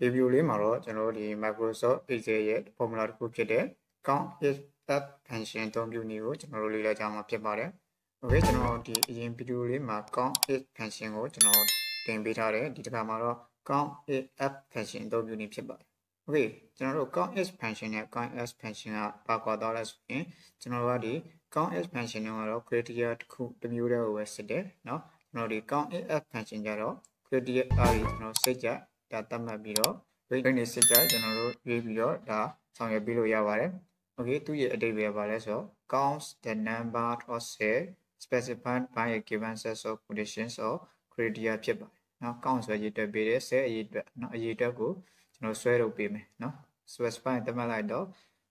ဒီ view လေးမှာတော့ကျွန်တော်တို့ဒီ Microsoft Excel ရဲ့ formula တစ်ခုဖြစ်တဲ့ count if app function အသုံးပြုနည်းကိုကျွန်တော်တို့လေ့လာကြမှာဖြစ်ပါတယ်။ Okay ကျွန်တော်ဒီအရင် video လေးမှာ count if function ကိုကျွန်တော်တင်ပေးထားတယ်ဒီတစ်ခါမှာတော့ count if app function အသုံးပြုနည်းဖြစ်ပါတယ်။ Okay ကျွန်တော်တို့ count if function နဲ့ count as function ကပါကွာသွားလဲဆိုရင်ကျွန်တော်တို့ကဒီ count as function ကတော့ criteria တစ်ခုတစ်မျိုးတည်းကိုပဲစစ်တယ်เนาะကျွန်တော်ဒီ count if function ကြတော့ criteria အားကြီးကျွန်တော်စိတ်ကြ ဒါသတ်မှတ်ပြီးတော့ rate နဲ့စစ်ကြကျွန်တော်တို့ရွေးပြီးတော့ဒါဆောင်ရွက်ပြီးလို့ရပါတယ်။ Okay သူ့ရဲ့အတိတ်ပဲပါလဲဆိုတော့ counts the number of cells specified by a given set of conditions or criteria ဖြစ်ပါတယ်เนาะ count ဆိုရေးတွက်ပေးတယ် cell အရေးတွက်เนาะအရေးတွက်ကိုကျွန်တော်ဆွဲထုတ်ပေးမယ်เนาะ specify သတ်မှတ်လိုက်တော့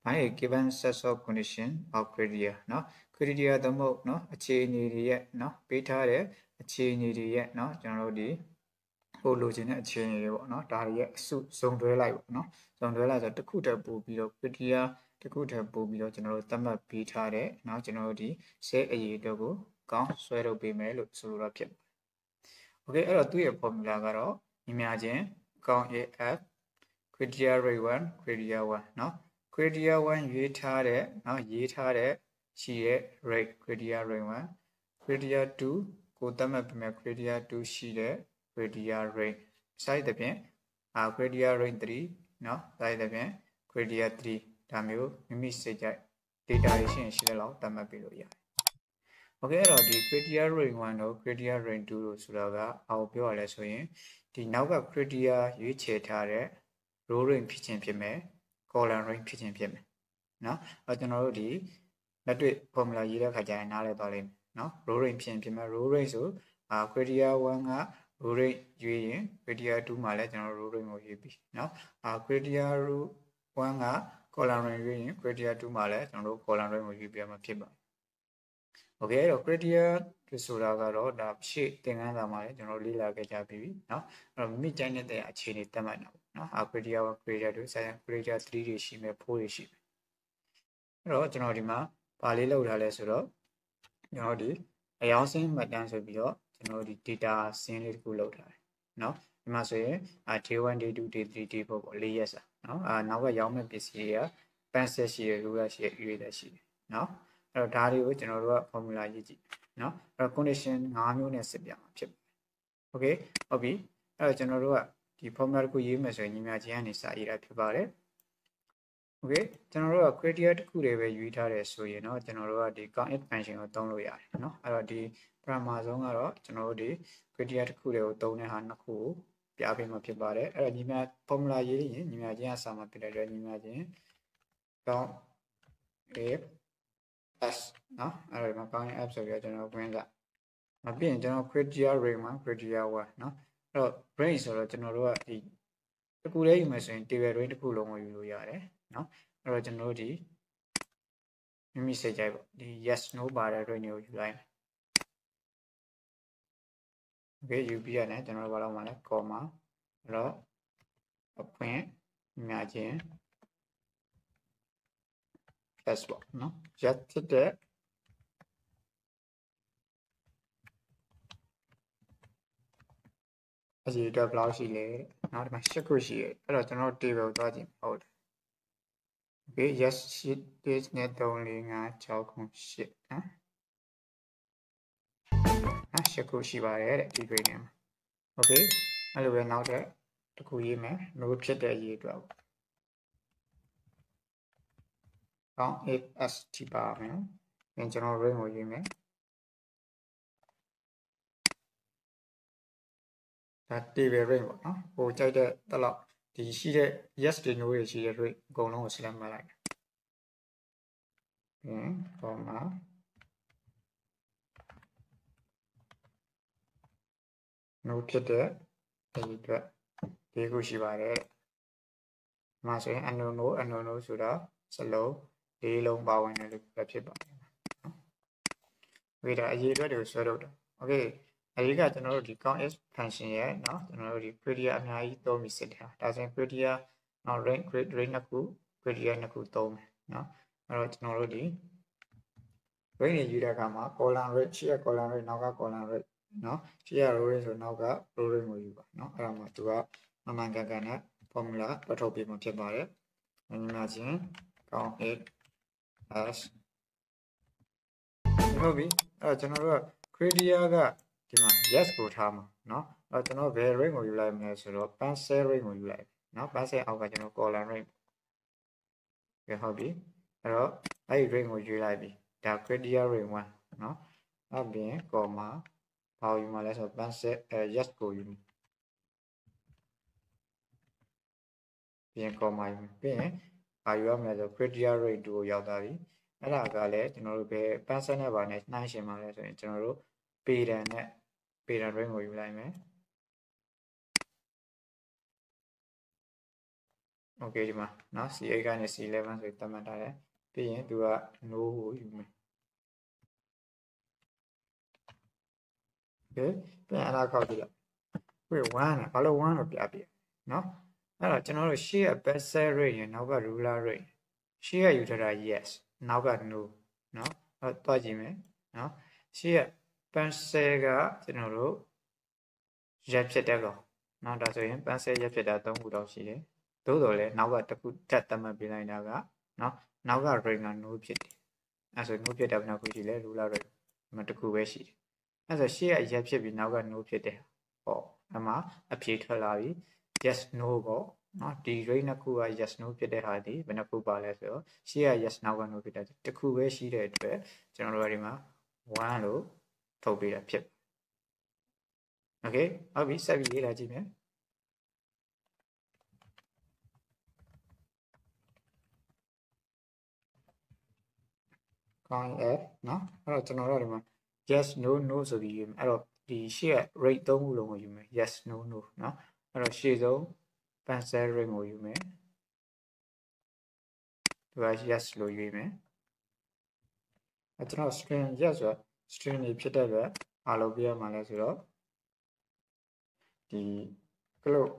by a given set of condition or criteria เนาะ criteria သမုတ်เนาะအခြေအနေတွေရဲ့เนาะပေးထားတဲ့အခြေအနေတွေရဲ့เนาะကျွန်တော်တို့ဒီ ဟိုလိုချင်တဲ့အခြေအနေတွေပေါ့နော်ဒါတွေရဲ့အစုစုံတွဲလိုက်ပေါ့နော်စုံတွဲလိုက်ဆိုတစ်ခုတည်းပို့ပြီးတော့ criteria တစ်ခုတည်းပို့ပြီးတော့ကျွန်တော်တို့သတ်မှတ်ပေးထားတဲ့เนาะကျွန်တော်တို့ဒီ set အရေးအတွက်ကိုကောင်းဆွဲထုတ်ပေးမယ်လို့ဆိုလိုတာဖြစ်ပါတယ်။ Okay အဲ့တော့သူ့ရဲ့ formula ကတော့ညီမချင်း count af criteria rate 1 criteria 1เนาะ criteria 1ရွေးထားတဲ့เนาะရေးထားတဲ့ရှိရဲ့ rate criteria rate 1 criteria 2ကိုသတ်မှတ်ပေးမယ် criteria 2ရှိတဲ့ criteria range စာရတဲ့ဖြင့်အာ criteria range 3เนาะစာရတဲ့ဖြင့် criteria 3ဒါမျိုးမိမိစိတ်ကြိုက် data တွေရှိရင်ရှိတဲ့လောက်သတ်မှတ်ပေးလို့ရတယ်။ Okay အဲ့တော့ဒီ criteria range 1တို့ criteria range 2တို့ဆိုတာကအောက်ပြောရလဲဆိုရင်ဒီနောက်က criteria ရွေးချယ်ထားတဲ့ row range ဖြစ်ခြင်းဖြစ်မယ် column range ဖြစ်ခြင်းဖြစ်မယ်เนาะအဲကျွန်တော်တို့ဒီလက်တွေ့ formula ရေးတဲ့ခါကျရင်နားလည်သွားလိမ့်မယ်เนาะ row range ဖြစ်ရင်ဖြစ်မယ် row range ဆိုအာ criteria 1က row rate ရွေးရင် criteria 2မှာလည်းကျွန်တော် row rate ကိုရွေးပြီเนาะအာ criteria 1က column rate ရွေးရင် criteria 2မှာလည်းကျွန်တော်တို့ column rate ကိုရွေးပြမှာဖြစ်ပါတယ် Okay အဲ့တော့ criteria ဆိုတာကတော့ဒါရှေ့သင်ခန်းစာမှာလည်းကျွန်တော်လေ့လာခဲ့ကြပြီးเนาะအဲ့တော့မိကြိုက်တဲ့အခြေအနေတက်မှတ်တာပေါ့เนาะအာ criteria 1 criteria 2 second criteria 3တွေရှိမယ်4တွေရှိမယ်အဲ့တော့ကျွန်တော်ဒီမှာဗာလေးလောက်ထားလဲဆိုတော့ကျွန်တော်ဒီအယောင်စင်းမှတ်တမ်းဆိုပြီးတော့ ကျွန်တော်ဒီ data စင်းလေးတစ်ခုလောက်ထားတယ်เนาะဒီမှာဆိုရင် day 1 day 2 day 3 day 4ပေါ့၄ရက်စာเนาะအာနောက်ကရောင်းမဲ့ပစ္စည်းတွေက pencil ရှိရ ruler ရှိရ eraser ရှိတယ်เนาะအဲ့တော့ဒါတွေကိုကျွန်တော်တို့က formula ရေးကြည့်เนาะအဲ့တော့ condition ၅မျိုးနဲ့စစ်ပြမှာဖြစ်ပါတယ် okay ဟုတ်ပြီအဲ့တော့ကျွန်တော်တို့ကဒီ formula တစ်ခုရေးမယ်ဆိုရင်ညီမချင်းကနေစာရေးတာဖြစ်ပါတယ် okay ကျွန်တော်တို့က criteria တစ်ခုတွေပဲယူထားတယ်ဆိုရင်เนาะကျွန်တော်တို့ကဒီ count if function ကိုသုံးလို့ရတယ်เนาะအဲ့တော့ဒီပထမဆုံးကတော့ကျွန်တော်တို့ဒီ criteria တစ်ခုတွေကိုသုံးတဲ့ဟာနှစ်ခုကိုပြပေးမှာဖြစ်ပါတယ်အဲ့တော့ညီမ formula ရေးရင်ညီမချင်းအစာမှာပြတဲ့အတွက်ညီမချင်း count if s နော်အဲ့တော့ဒီမှာ count if ဆိုပြီးတော့ကျွန်တော်ဝင်လာမပြရင်ကျွန်တော် criteria range မှာ criteria 1နော်အဲ့တော့ range ဆိုတော့ကျွန်တော်တို့ကဒီတစ်ခုလေးယူမယ်ဆိုရင် table range တစ်ခုလုံးကိုယူလို့ရတယ် နော်အဲ့တော့ကျွန်တော်တို့ဒီမိမိစိတ်ကြိုက်ပေါ့ဒီ yes no ပါတဲ့ range ကိုယူလိုက်မယ် okay ယူပြီးရတယ်ကျွန်တော်တို့ဘာလို့မှလဲ comma အဲ့တော့အဖွင့်မြခြင်း plus ပေါ့နော် just ဖြစ်တဲ့အစီအတွက်ဘယ်လောက်ရှိလဲနောက်ဒီမှာ၈ခုရှိတယ်အဲ့တော့ကျွန်တော် table သွားကြည့်ဟုတ်တယ် okay yes sheet page နဲ့3 4 5 6ခု8နော်နော်၈ခုရှိပါတယ်တဲ့ဒီ grade နဲ့ okay အဲ့လိုပဲနောက်ထပ်တစ်ခုရေးမယ် node ဖြစ်တဲ့အရေးအတွက်ပေါ့ကောင်း if s ထိပါမယ်။ပြန်ကျွန်တော် range ကိုရေးမယ်။ဒါ table range ပေါ့နော်။ဟိုကြိုက်တဲ့တလောက် ဒီရှိတဲ့ yes တွေ no တွေရှိတဲ့ range အကုန်လုံးကို select မှတ်လိုက်။ပြန် comma နို့ဖြစ်တဲ့ဒီအတွက်ဒီခုရှိပါတယ်။မှာဆိုရင် unknown no unknown no ဆိုတာစလုံးလေးလုံးပါဝင်တယ်လို့ပဲဖြစ်ပါတယ်နော်။ Okay ဒါအရေးအတွက်တွေကိုဆွဲထုတ်တာ။ Okay အရေးကကျွန်တော်တို့ဒီ count is function ရဲ့เนาะကျွန်တော်တို့ဒီ criteria အများကြီးသုံးပြီးစစ်တာ။ဒါဆိုရင် criteria နော် range grade range နှစ်ခု criteria နှစ်ခုသုံးမယ်เนาะ။အဲ့တော့ကျွန်တော်တို့ဒီ range တွေယူတဲ့အခါမှာ column rate ရှေ့က column rate နောက်က column rate เนาะရှေ့က row rate ဆိုနောက်က row rate ကိုယူပါเนาะအဲ့ဒါမှသူကမမှန်ကန်ကန်နဲ့ formula တွက်ထုတ်ပေးမှာဖြစ်ပါတယ်။ညီမချင်းကောင်း it as ဟုတ်ပြီအဲ့တော့ကျွန်တော်တို့က criteria က ဒီမှာ yes ကိုထားမှာเนาะအဲ့တော့ကျွန်တော်ဘယ် ring ကိုယူလိုက်မလဲဆိုတော့ pencil ring ကိုယူလိုက်เนาะ pencil အောက်ကကျွန်တော် column ring ကဲဟုတ်ပြီအဲ့တော့အဲ့ဒီ ring ကိုယူလိုက်ပြီဒါ criteria ring 1เนาะအဲ့ပြင် comma ဘာကိုယူမှာလဲဆိုတော့ pencil အဲ yes ကိုယူပြင် comma ယူပြင်ဘာယူရမလဲဆို criteria ring 2ကိုရောက်သွားပြီအဲ့ဒါကလည်းကျွန်တော်တို့ဘယ် pencil နဲ့ပါနဲ့နှိုင်းရှင်မှာလဲဆိုရင်ကျွန်တော်တို့ pattern နဲ့ pattern ring ကိုယူလိုက်မယ် okay ဒီမှာเนาะ C8 ကနေ C11 ဆိုသတ်မှတ်ထားတယ်ပြီးရင်သူက no ကိုယူမယ် okay ပြန်အလားခောက်ကြည့်လိုက်ပြီး1နဲ့ဘာလို့1လို့ပြပြเนาะအဲ့တော့ကျွန်တော်တို့ရှေ့က bezel rate ရင်နောက်က ruler rate ရှေ့ကယူထားတာ yes နောက်က no เนาะအဲ့တော့ကြည့်မယ်เนาะ ရှေ့က pencil ကကျွန်တော်တို့ရက်ဖြစ်တဲ့ကောင်เนาะဒါဆိုရင် pencil ရက်ဖြစ်တာ3ခုတော့ရှိတယ်သို့တော်လည်းနောက်ကတစ်ခုတက်သတ်မှတ်ပေးလိုက်တာကနော်နောက်က ring က no ဖြစ်တယ်အဲဆို no ဖြစ်တာဘယ်နှခုရှိလဲ ruler ring ဒီမှာတစ်ခုပဲရှိတယ်အဲဆိုရှေ့ကရက်ဖြစ်ပြီးနောက်က no ဖြစ်တယ်ဟောအမှအဖြေထွက်လာပြီ yes no ပေါ့နော်ဒီ ring နှစ်ခုက yes no ဖြစ်တဲ့ဟာဒီဘယ်နှခုပါလဲဆိုတော့ရှေ့က yes နောက်က no ဖြစ်တဲ့တစ်ခုပဲရှိတဲ့အတွက်ကျွန်တော်တို့ဒီမှာ1လို့ ထုတ်ပေးတာဖြစ် Okay ဟုတ်ပြီဆက်ပြီးလေ့လာကြည့်မယ်ကောင်းရဲ့နော်အဲ့တော့ကျွန်တော်တို့ဒီမှာ yes no no ဆိုပြီးယူမယ်အဲ့တော့ဒီရှေ့က rate သုံးခုလုံးကိုယူမယ် yes no no နော်အဲ့တော့ရှေ့ဆုံး pencil ring ကိုယူမယ်သူက yes လို့ယူမယ်အဲ့ကျွန်တော် string yes ဆို string တွေဖြစ်တဲ့အတွက်အားလုံးပြရမှာလဲဆိုတော့ဒီ close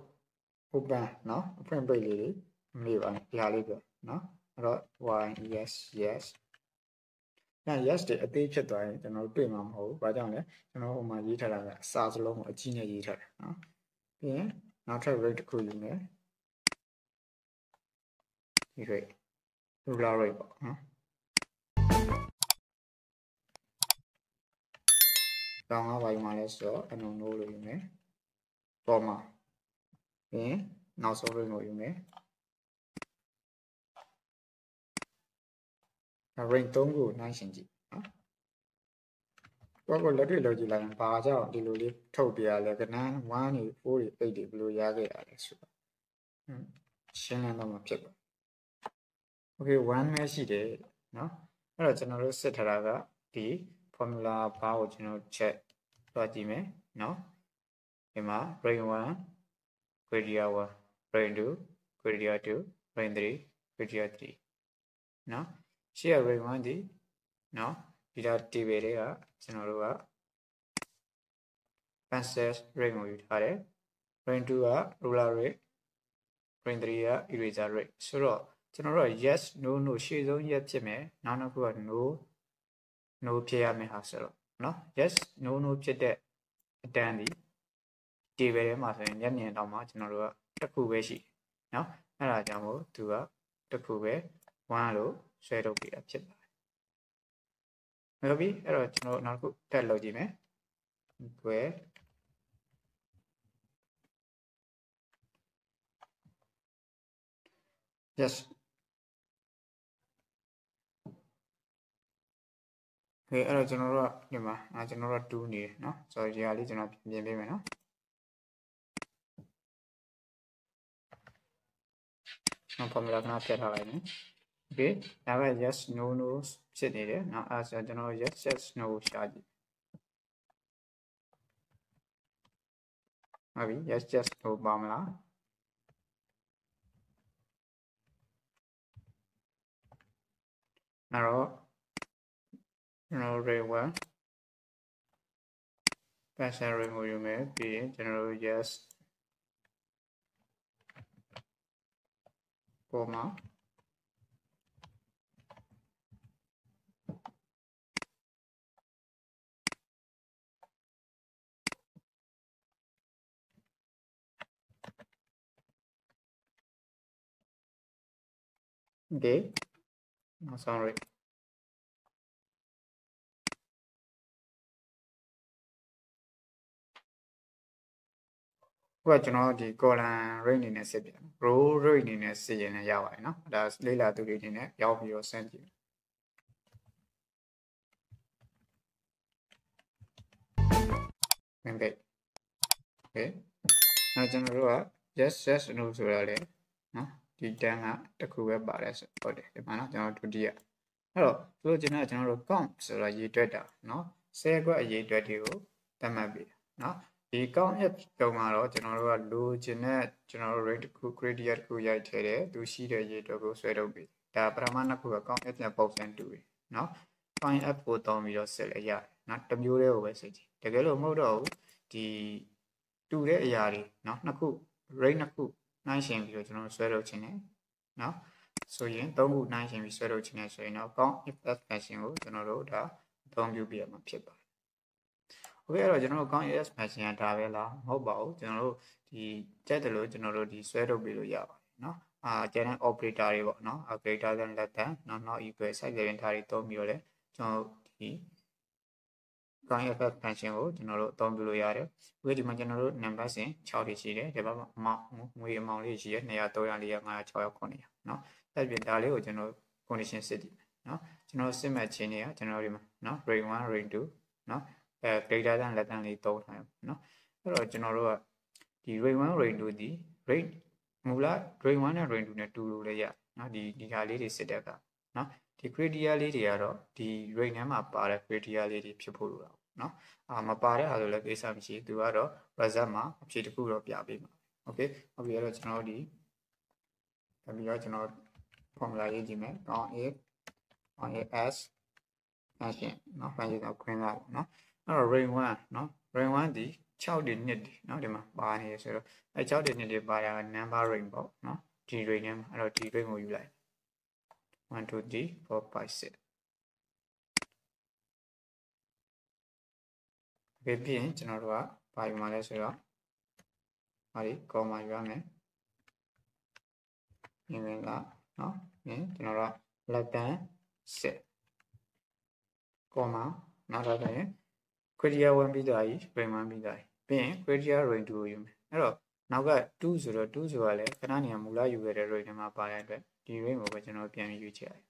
open เนาะအဖွင့်ပိတ်လေးတွေမလေးပါဒီဟာလေးပြเนาะအဲ့တော့ y yes yes ည yes တွေအသေးဖြစ်သွားရင်ကျွန်တော်တို့တွေ့မှာမဟုတ်ဘူး။ဘာကြောင့်လဲကျွန်တော်ဟိုမှာရေးထားတာကအစာစလုံးကိုအကြီးနဲ့ရေးထားတယ်နော်။ပြီးရင်နောက်ထပ် rate တစ်ခုယူမယ်။ဒီ rate ruler rate ပေါ့နော်။ တောင်းကဘာယူမှာလဲဆိုတော့အနုံနိုးလို့ယူမယ်။ပေါ်မှာပြီးရင်နောက်ဆုံး rate ကိုယူမယ်။ ring 3ခုနှိုင်းရှင်ကြည့်နော်ကိုယ့်ကိုလက်တွေ့လုပ်ကြည့်လိုက်ရင်ဘာကြောင့်ဒီလိုလေးထုတ်ပြရလဲကနန်း1တွေ4တွေ8တွေဘယ်လိုရခဲ့ရလဲဆိုတော့ရှင်းလင်းတော့မှဖြစ်ပါ Okay 1ပဲရှိတယ်နော်အဲ့တော့ကျွန်တော်တို့စစ်ထားတာကဒီ formula bar ကိုကျွန်တော် check သွားကြည့်မယ်နော်ဒီမှာ ring 1 criteria 1 ring 2 criteria 2 ring 3 criteria 3နော်ရှေ့က ring 1ဒီနော်ဒီဒါ table တွေကကျွန်တော်တို့က pencil ring ကိုယူထားတယ် ring 2က ruler rate ring 3က eraser rate ဆိုတော့ကျွန်တော်တို့က yes no no ရှေ့ဆုံး yes ဖြစ်မယ်နောက်တစ်ခုက no no ဖြစ်ရမယ်ဟာဆိုတော့နော် yes no no ဖြစ်တဲ့အတန်းဒီ table ထဲမှာဆိုရင်မျက်မြင်တော့မှကျွန်တော်တို့ကတစ်ခုပဲရှိနော်အဲ့ဒါကြောင့်မို့သူကတစ်ခုပဲ1လို့ဆွဲထုတ်ပြတာဖြစ်ပါတယ်ဟုတ်ပြီအဲ့တော့ကျွန်တော်နောက်တစ်ခုတက်လုပ်ကြည့်မယ်ကွယ် yes ဟေးအဲ့တော့ကျွန်တော်တို့ကဒီမှာအဲကျွန်တော်တို့က2နေတယ်เนาะဆိုတော့ဒီဟာလေးကျွန်တော်ပြင်ပေးမယ်เนาะနော် formula ကနားပြထားလိုက်မယ် okay ဒါက yes no no ဖြစ်နေတယ်เนาะအဲဆိုကျွန်တော် yes yes no ရှာကြည့်ဟုတ်ပြီ yes yes no ပါမလားအဲ့တော့ ကျွန်တော် ray 1 passion ray ကိုယူမယ်ပြီးရင်ကျွန်တော် yes ပေါ်မှာ okay နောက် ခုကကျွန်တော်ဒီ column rate အနေနဲ့စစ်ပြန် row rate အနေနဲ့စစ်ရင်လည်းရပါတယ်เนาะဒါလေ့လာသူတွေအနေနဲ့ရောက်ပြီးတော့စမ်းကြည့်မင်းပဲ okay အဲကျွန်တော်တို့က yes yes no ဆိုတာလေเนาะဒီတန်းကတစ်ခုပဲပါတယ်ဆိုဟုတ်တယ်ဒီမှာเนาะကျွန်တော်ဒုတိယအဲ့တော့သူတို့ကျွန်တော်ကျွန်တော်တို့ count ဆိုတာရေးတွက်တာเนาะ10ခွက်အရေးတွက်တွေကိုသတ်မှတ်ပြီเนาะ ဒီ count if တုံးကတော့ကျွန်တော်တို့ကလိုချင်တဲ့ကျွန်တော်တို့ range တစ်ခု criteria တစ်ခုရိုက်ထည့်တယ်သူရှိတဲ့ရေတော့ကိုဆွဲထုတ်ပြီဒါပထမနှစ်ခုက count if နဲ့ပုံစံတူတယ်နော် count if ကိုတောင်းပြီးတော့ set လိုက်ရတယ်နော်တစ်မျိုးတည်းကိုပဲ set ကြည့်တကယ်လို့မဟုတ်တော့ဘူးဒီတူတဲ့အရာတွေနော်နှစ်ခု range နှစ်ခုနှိုင်းယှဉ်ပြီးတော့ကျွန်တော်ဆွဲထုတ်ခြင်းနဲ့နော်ဆိုရင်၃ခုနှိုင်းယှဉ်ပြီးဆွဲထုတ်ခြင်းနဲ့ဆိုရင်တော့ count if expansion ကိုကျွန်တော်တို့ဒါအသုံးပြုပြရမှာဖြစ်ပါတယ် โอเคအဲ့တော့ကျွန်တော်တို့ count if function ကဒါပဲလားမဟုတ်ပါဘူးကျွန်တော်တို့ဒီကြက်တယ်လို့ကျွန်တော်တို့ဒီဆွဲထုတ်ပြီးလို့ရပါတယ်เนาะအာကျန်တဲ့ operator တွေပေါ့เนาะ greater than less than not not equal size တွေထားတွေသုံးပြီးတော့လဲကျွန်တော်ဒီ count if function ကိုကျွန်တော်တို့အသုံးပြုလို့ရတယ်။ဒီဒီမှာကျွန်တော်တို့ number စဉ်6တွေရှိတယ်။ဒီဘက်မှာအမောင်ငွေအမောင်လေးရှိတယ်200 300 400 500 600 900เนาะ။အဲ့ပြင်ဒါလေးကိုကျွန်တော် condition စစ်ကြည့်မယ်เนาะ။ကျွန်တော်စစ်မှတ်ခြင်းတွေကကျွန်တော်ဒီမှာเนาะ range 1 range 2เนาะ အဲ greater than less than လေးသုံးထားတယ်ပေါ့နော်အဲ့တော့ကျွန်တော်တို့ကဒီ rate 1 rate 2ဒီ rate မူလ rate 1နဲ့ rate 2နဲ့တူလို့လည်းရနော်ဒီဒီဟာလေးတွေစစ်တက်ကနော်ဒီ criteria လေးတွေကတော့ဒီ rate ထဲမှာပါတဲ့ criteria လေးတွေဖြစ်ဖို့လိုတာပေါ့နော်အာမပါတဲ့အားလို့လည်းကိစ္စမရှိသူကတော့ result မှာအဖြေတစ်ခုတော့ပြပေးမှာ okay ဟုတ်ပြီအဲ့တော့ကျွန်တော်ဒီပြီးတော့ကျွန်တော် formula ရေးကြည့်မယ် round a round a s အရှင်နော်ဖန်ရှင်တော့ခွင်းရပါနော် အဲ့တော့ range 1เนาะ range 1ဒီ6ဒီနှစ်ဒီเนาะဒီမှာပါနေရဆိုတော့အဲ6ဒီနှစ်ဒီပါရ number range ပေါ့เนาะဒီ range နဲ့အဲ့တော့ဒီ range ကိုယူလိုက်1 2 3 4 5 6ဘယ်ဖြစ်ရင်ကျွန်တော်တို့ကဘာယူမှာလဲဆိုတော့ဟာဒီကော်မာယူရမယ်ညီမကနော်နင်ကျွန်တော်တို့ကလက်တန်စစ်ကော်မာနောက်တော့ရင် criteria 1ပြီးသွားပြီ range 1ပြီးသွားပြီပြီးရင် criteria range 2ကိုယူမယ်အဲ့တော့နောက်က2ဆိုတော့2ဆိုတာလည်းခဏနေရာမူလယူခဲ့တဲ့ range ထဲမှာပါတဲ့အတွက်ဒီ range ကိုပဲကျွန်တော်ပြန်ပြီးယူချင်ရတယ်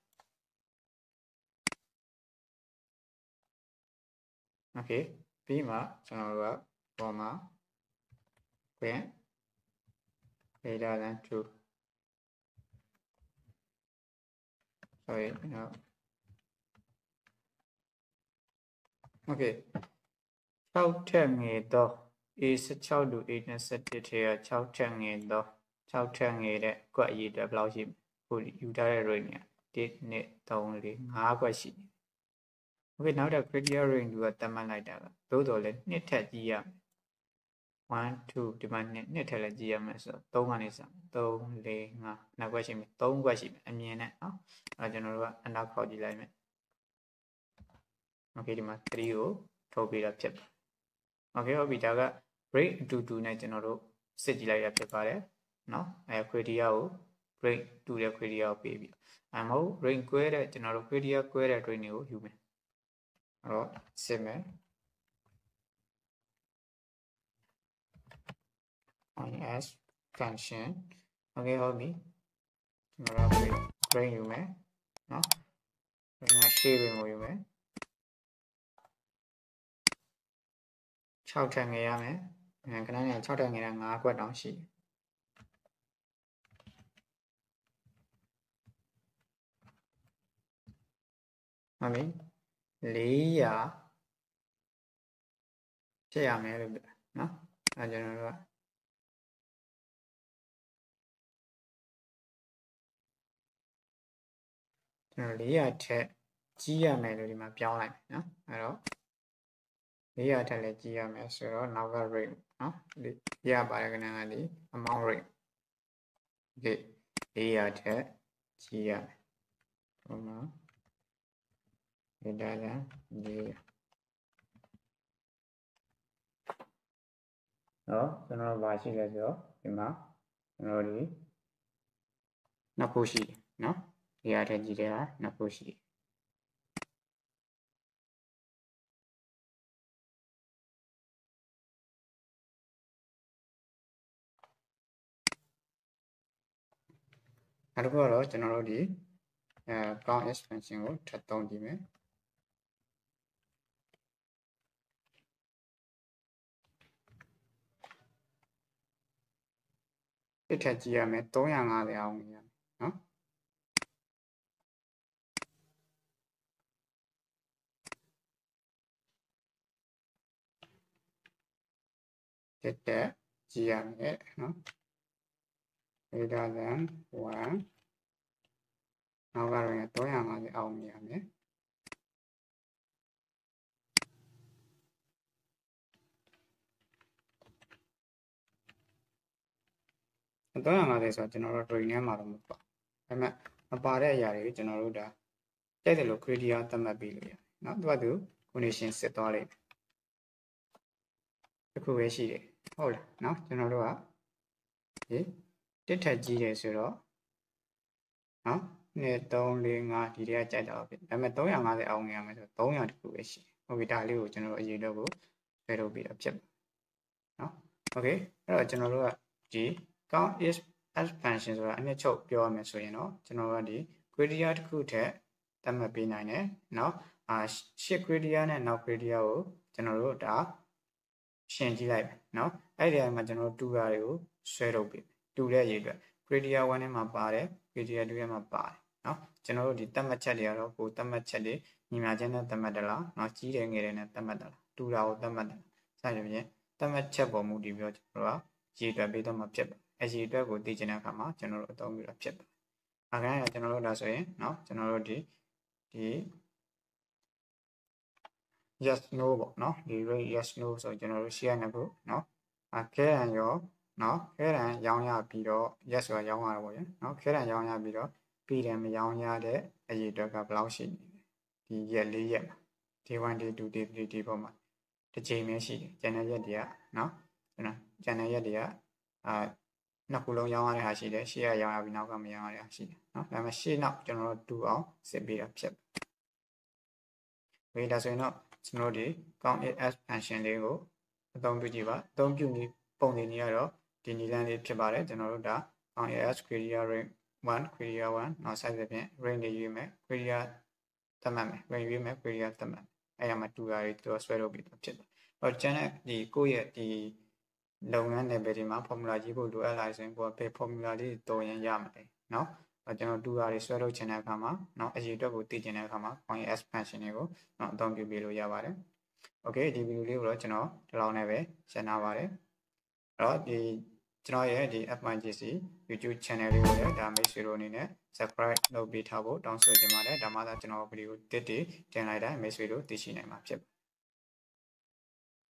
okay ပြီးမှကျွန်တော်တို့ကပေါ်မှာ when greater than 2 sorry no okay 6ထက်ငယ်သော A16 တို့ A21 ထဲက6ထက်ငယ်သော6ထက်ငယ်တဲ့ကွက်အရေအတွက်ဘယ်လောက်ရှိမလဲကိုယူထားတဲ့ range က1 2 3 4 5ကွက်ရှိတယ်။ Okay နောက်တဲ့ critical range ကသတ်မှတ်လိုက်တာကသို့တော်လည်း2ထက်ကြီးရမယ်1 2ဒီမှာ2 2ထက်လည်းကြီးရမယ်ဆိုတော့3ကနေစ3 4 5နောက်ကွက်ရှိမယ်3ကွက်ရှိမယ်အမြင်နဲ့နော်အဲ့တော့ကျွန်တော်တို့ကအနောက်ခေါက်ကြည့်လိုက်မယ် Okay ဒီမှာ3ကိုထုတ်ပေးတာဖြစ်ပါ โอเคဟုတ်ပြီဒါက break အတူတူနဲ့ကျွန်တော်တို့စစ်ကြည့်လိုက်ရဖြစ်ပါတယ်နော်အဲ criteria ကို break တူတဲ့ criteria ကိုပေးပြီးအမဟုတ် range ကွဲတဲ့ကျွန်တော်တို့ criteria ကွဲတဲ့ training ကိုယူမယ်အဲ့တော့စစ်မယ် is function okay ဟုတ်ပြီကျွန်တော်တို့ brain ယူမယ်နော် brain က shape ကိုယူမယ် 6ထပ်ငယ်ရမယ်အဲခဏနေ6ထပ်ငယ်တာ5ခွက်တောင်ရှိဟုတ်ပြီ400ဖြစ်ရမယ်လို့ပြောနော်အဲကျွန်တော်တို့ကကျွန်တော်400ထက်ကြီးရမယ်လို့ဒီမှာပြောင်းလိုက်မယ်နော်အဲတော့ 400ထက်လည်းကြီးရမယ်ဆိုတော့နောက်က rate နော်ရပါတယ်ကနန်းကဒီ amount rate okay 400ထက်ကြီးရမယ်ဟိုမှာ data တန်400နော်ကျွန်တော်ဘာရှိလဲဆိုတော့ဒီမှာကျွန်တော်ဒီနှစ်ခုရှိတယ်နော်ဒီအားထက်ကြီးတဲ့ဟာနှစ်ခုရှိတယ် နောက်တစ်ခုကတော့ကျွန်တော်တို့ဒီအဲ count expansion ကိုထပ်သုံးကြည့်မယ်တစ်ထက်ကြည့်ရမယ်350အောင်ရမယ်နော်တက်တက်ကြည့်ရမယ်နော် greater than 1နောက်ကတော့350အောင်မြင်ရမယ်350ဆိုတော့ကျွန်တော်တို့ drain ထဲမှာတော့မပါဒါပေမဲ့မပါတဲ့အရာတွေကိုကျွန်တော်တို့ဒါတိုက်တယ်လို့ criteria သတ်မှတ်ပြီးလို့ရတယ်เนาะသူကသူ condition စစ်သွားလိမ့်မယ်တစ်ခုပဲရှိတယ်ဟုတ်လားเนาะကျွန်တော်တို့ကဒီ တစ်ထက်ကြီးတယ်ဆိုတော့နော်2 3 4 5ဒီတွေကကြိုက်တာဖြစ်ဒါပေမဲ့350အောင်ရမယ်ဆိုတော့300တခုပဲရှိဟုတ်ပြီဒါလေးကိုကျွန်တော်တို့အရေးတော့ကိုဆွဲထုတ်ပြီးတော့ဖြစ်နော်โอเคအဲ့တော့ကျွန်တော်တို့ကဒီ count is expansion ဆိုတာအနှစ်ချုပ်ပြောရမယ်ဆိုရင်တော့ကျွန်တော်တို့ကဒီ criteria တစ်ခုထက်သတ်မှတ်ပေးနိုင်တယ်နော်အာရှစ် criteria နဲ့နောက် criteria ကိုကျွန်တော်တို့ဒါရှင်းကြည့်လိုက်နော်အဲ့ဒီအမှာကျွန်တော်တို့တူတာတွေကိုဆွဲထုတ်ပေး တူတဲ့ရေအတွက် criteria 1ထဲမှာပါတယ် criteria 2ထဲမှာပါတယ်เนาะကျွန်တော်တို့ဒီသတ်မှတ်ချက်တွေကတော့ကိုသတ်မှတ်ချက်တွေညီမချင်းနဲ့သတ်မှတ်တယ်လားเนาะကြီးတယ်ငယ်တယ်နဲ့သတ်မှတ်တယ်လားတူတာကိုသတ်မှတ်တယ်စသဖြင့်သတ်မှတ်ချက်ပေါ်မူတည်ပြီးတော့ကျွန်တော်တို့ကရေအတွက်ပေးတော့မှာဖြစ်ပါအရေအတွက်ကိုသိချင်တဲ့အခါမှာကျွန်တော်တို့အသုံးပြုတာဖြစ်ပါအခါကကျွန်တော်တို့ဒါဆိုရင်เนาะကျွန်တော်တို့ဒီဒီ yes no ပေါ့เนาะဒီ rate yes no ဆိုကျွန်တော်တို့ share နေဖို့เนาะအခဲရ န်ရောနော်ခဲတံရောင်းရပြီးတော့ yes ဆိုတာရောင်းရတော့ပေါ့ဗျာနော်ခဲတံရောင်းရပြီးတော့ပြီးတယ်မရောင်းရတဲ့အရေးအတွက်ကဘယ်လောက်ရှိနေလဲဒီရက်၄ရက်မှာ day 1 day 2 day 3 day ပေါ်မှာတစ်ချိန်ပဲရှိတယ်ကျန်တဲ့ရက်တွေကနော်ကျွန်တော်ကျန်တဲ့ရက်တွေကအာနှစ်ခုလုံးရောင်းရတဲ့ဟာရှိတယ်ရှေ့ကရောင်းရပြီးနောက်ကမရောင်းရတဲ့ဟာရှိတယ်နော်ဒါပေမဲ့ရှေ့နောက်ကျွန်တော်တို့တူအောင်စစ်ပေးတာဖြစ်ဝေးဒါဆိုရင်တော့ကျွန်တော်တို့ဒီ count expansion လေးကိုအသုံးပြုကြည့်ပါအသုံးပြုနေပုံနေနေရတော့ ဒီနည်းလမ်းလေးဖြစ်ပါတယ်ကျွန်တော်တို့ဒါ ONAS query range 1 query 1နောက်ဆက်တဲ့ဖြင့် range တွေရွေးမယ် query သတ်မှတ်မယ် range ရွေးမယ် query သတ်မှတ်အဲ့ရမှာတူတာတွေသူဆွဲလုပ်ပြီးတော့ဖြစ်တယ်အဲ့တော့ကျန်တဲ့ဒီကိုယ့်ရဲ့ဒီလုပ်ငန်းနယ်ပယ်တွေမှာ formula ကြီးဖို့လိုအပ်လာရင်ကိုယ်ကဘယ် formula လေးတော်ရင်ရမှာလဲเนาะကျွန်တော်တူတာတွေဆွဲလုပ်ချင်တဲ့အခါမှာเนาะအရေးအတွက်ကိုသိချင်တဲ့အခါမှာ coin expansion တွေကိုเนาะအသုံးပြုပြီးလို့ရပါတယ် okay ဒီဗီဒီယိုလေးကိုတော့ကျွန်တော်ဒီလောက်နဲ့ပဲရှင်းနာပါတယ်အဲ့တော့ဒီ ကျွန်တော်ရဲ့ဒီ FMGC YouTube channel လေးကိုလည်းဒါမိတ်ဆွေတို့အနေနဲ့ subscribe လုပ်ပေးထားဖို့တောင်းဆိုချင်ပါတယ်ဒါမှသာကျွန်တော်ဗီဒီယိုတစ်တည်တင်လိုက်တိုင်းမိတ်ဆွေတို့သိရှိနိုင်မှာဖြစ်ပါ